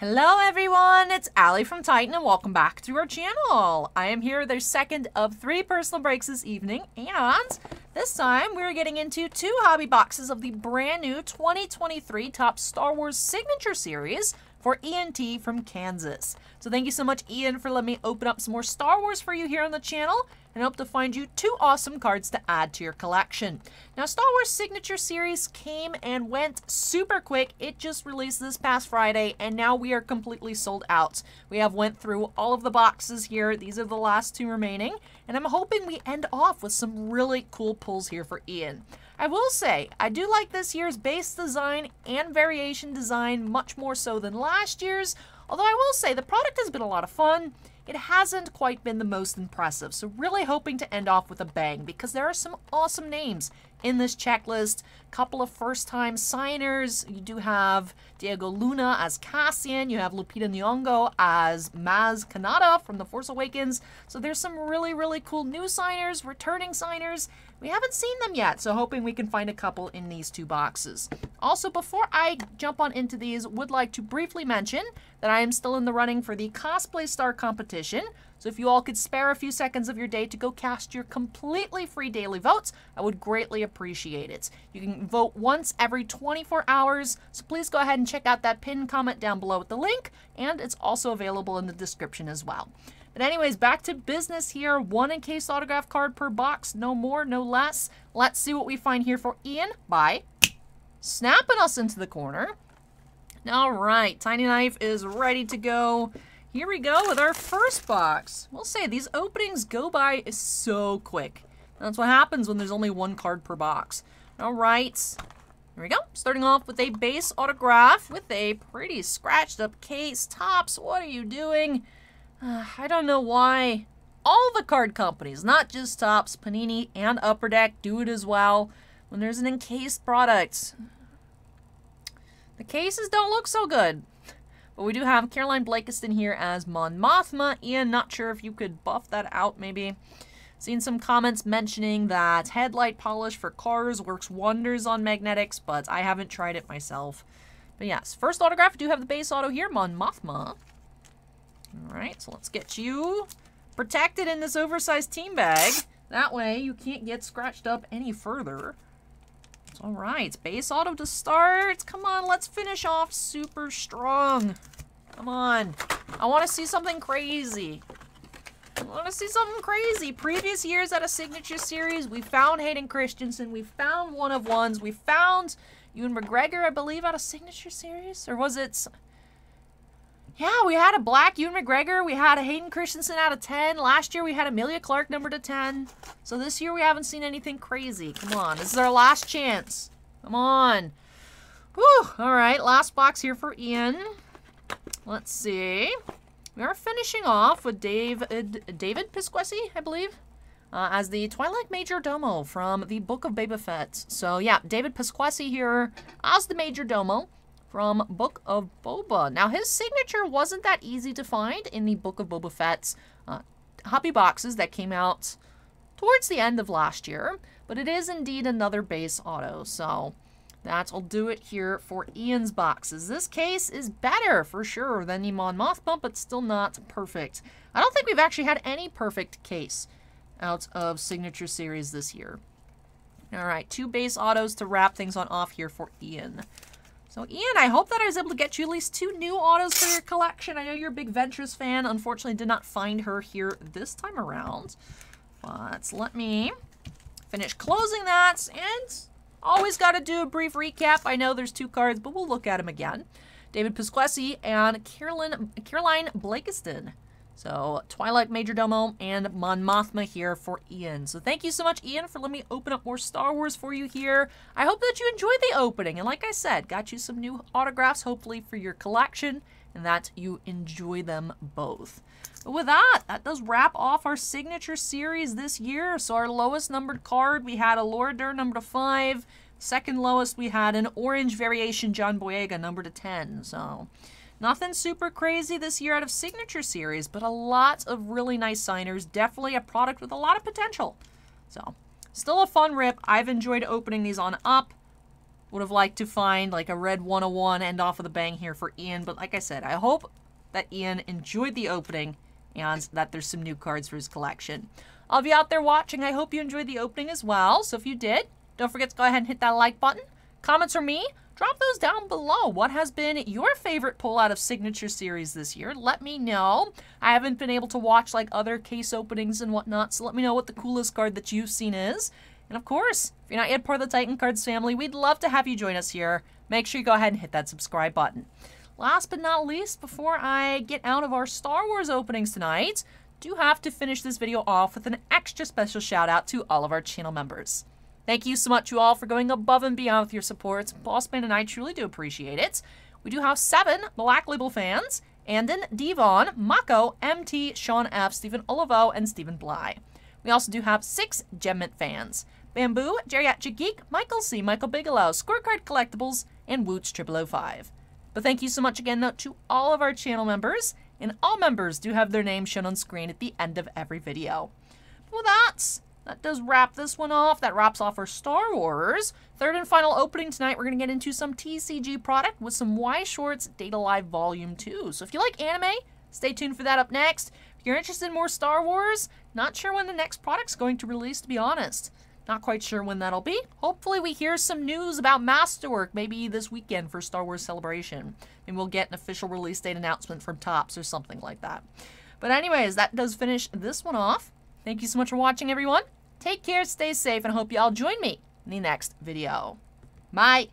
Hello everyone, it's Ally from Titan and welcome back to our channel. I am here with our second of three personal breaks this evening and this time we're getting into two hobby boxes of the brand new 2023 Topps Star Wars Signature Series for Ian T. from Kansas. So thank you so much Ian for letting me open up some more Star Wars for you here on the channel and hope to find you two awesome cards to add to your collection. Now, Star Wars Signature Series came and went super quick. It just released this past Friday, and now we are completely sold out. We have went through all of the boxes here. These are the last two remaining, and I'm hoping we end off with some really cool pulls here for Ian. I will say, I do like this year's base design and variation design much more so than last year's, although I will say the product has been a lot of fun it hasn't quite been the most impressive. So really hoping to end off with a bang because there are some awesome names in this checklist. Couple of first-time signers. You do have Diego Luna as Cassian. You have Lupita Nyong'o as Maz Kanata from The Force Awakens. So there's some really, really cool new signers, returning signers. We haven't seen them yet, so hoping we can find a couple in these two boxes. Also, before I jump on into these, would like to briefly mention that I am still in the running for the Cosplay Star competition. So if you all could spare a few seconds of your day to go cast your completely free daily votes, I would greatly appreciate it. You can vote once every 24 hours, so please go ahead and check out that pinned comment down below with the link, and it's also available in the description as well. But anyways, back to business here. One encased autograph card per box, no more, no less. Let's see what we find here for Ian Bye. snapping us into the corner. All right, Tiny Knife is ready to go. Here we go with our first box. We'll say these openings go by so quick. That's what happens when there's only one card per box. All right, here we go. Starting off with a base autograph with a pretty scratched up case. Topps, what are you doing? Uh, I don't know why all the card companies, not just Topps, Panini, and Upper Deck do it as well when there's an encased product. The cases don't look so good. But we do have Caroline Blakiston here as Mon Mothma. Ian, not sure if you could buff that out maybe. Seen some comments mentioning that headlight polish for cars works wonders on magnetics, but I haven't tried it myself. But yes, first autograph, do have the base auto here, Mon Mothma. Alright, so let's get you protected in this oversized team bag. That way you can't get scratched up any further. All right, base auto to start. Come on, let's finish off super strong. Come on. I want to see something crazy. I want to see something crazy. Previous years at a signature series, we found Hayden Christensen. We found one of ones. We found Ewan McGregor, I believe, at a signature series. Or was it... Yeah, we had a black Ewan McGregor. We had a Hayden Christensen out of 10. Last year we had Emilia Clarke number to 10. So this year we haven't seen anything crazy. Come on. This is our last chance. Come on. Whew. All right, last box here for Ian. Let's see. We are finishing off with Dave, David Pasquesi, I believe, uh, as the Twi'lek Major Domo from the Book of Boba Fett. So yeah, David Pasquesi here as the Major Domo from Book of Boba. Now, his signature wasn't that easy to find in the Book of Boba Fett's uh, hobby boxes that came out towards the end of last year, but it is indeed another base auto, so that'll do it here for Ian's boxes. This case is better, for sure, than the Mon Mothma, but still not perfect. I don't think we've actually had any perfect case out of Signature Series this year. All right, two base autos to wrap things on off here for Ian. So Ian, I hope that I was able to get you at least two new autos for your collection. I know you're a big Ventress fan. Unfortunately, did not find her here this time around. But let me finish closing that. And always got to do a brief recap. I know there's two cards, but we'll look at them again. David Pasquesi and Caroline, Caroline Blakiston. So Twi'lek Major Domo and Mon Mothma here for Ian. So thank you so much, Ian, for letting me open up more Star Wars for you here. I hope that you enjoyed the opening. And like I said, got you some new autographs, hopefully, for your collection, and that you enjoy them both. But with that, that does wrap off our signature series this year. So our lowest numbered card, we had a Laura Dern number to 5. Second lowest, we had an orange variation John Boyega number to 10. So... Nothing super crazy this year out of Signature Series, but a lot of really nice signers. Definitely a product with a lot of potential. So, still a fun rip. I've enjoyed opening these on up. Would have liked to find like a red 101 end off of the bang here for Ian, but like I said, I hope that Ian enjoyed the opening and that there's some new cards for his collection. Of you out there watching, I hope you enjoyed the opening as well. So if you did, don't forget to go ahead and hit that like button. Comments from me, drop those down below. What has been your favorite pull out of Signature Series this year? Let me know. I haven't been able to watch like other case openings and whatnot, so let me know what the coolest card that you've seen is. And of course, if you're not yet part of the Titan Cards family, we'd love to have you join us here. Make sure you go ahead and hit that subscribe button. Last but not least, before I get out of our Star Wars openings tonight, do have to finish this video off with an extra special shout out to all of our channel members. Thank you so much you all for going above and beyond with your support. Bossman and I truly do appreciate it. We do have seven Black Label fans, Andon, Devon, Mako, MT, Sean F, Stephen Olivo, and Stephen Bly. We also do have six Gemmint fans. Bamboo, Geriatric Geek, Michael C., Michael Bigelow, Scorecard Collectibles, and Woots 005. But thank you so much again though, to all of our channel members, and all members do have their names shown on screen at the end of every video. But with that, that does wrap this one off. That wraps off our Star Wars. Third and final opening tonight, we're going to get into some TCG product with some Weiss Schwarz Data Live Volume 2. So if you like anime, stay tuned for that up next. If you're interested in more Star Wars, not sure when the next product's going to release, to be honest. Not quite sure when that'll be. Hopefully we hear some news about Masterwork maybe this weekend for Star Wars Celebration. And we'll get an official release date announcement from Topps or something like that. But anyways, that does finish this one off. Thank you so much for watching, everyone. Take care, stay safe, and I hope you all join me in the next video. Bye.